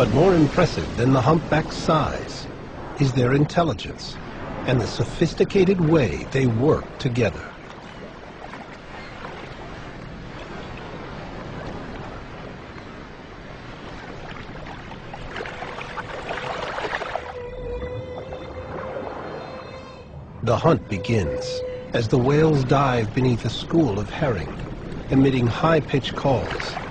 But more impressive than the humpback's size is their intelligence and the sophisticated way they work together. The hunt begins as the whales dive beneath a school of herring, emitting high-pitched calls.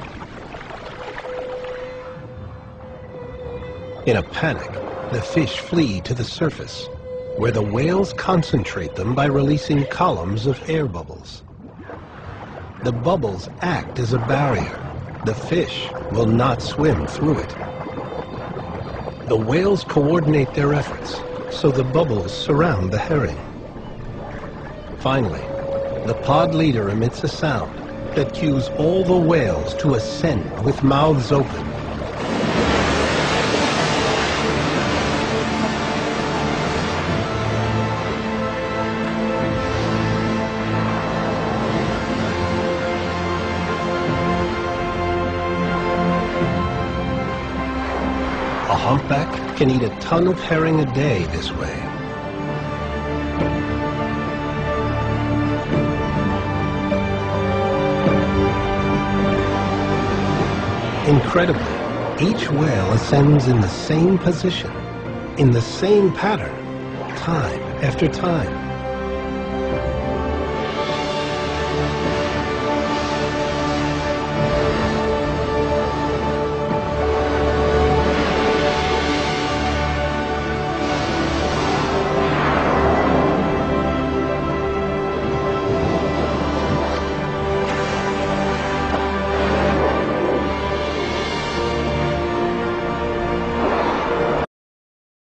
In a panic, the fish flee to the surface, where the whales concentrate them by releasing columns of air bubbles. The bubbles act as a barrier. The fish will not swim through it. The whales coordinate their efforts so the bubbles surround the herring. Finally, the pod leader emits a sound that cues all the whales to ascend with mouths open. Humpback can eat a ton of herring a day this way. Incredibly, each whale ascends in the same position, in the same pattern, time after time.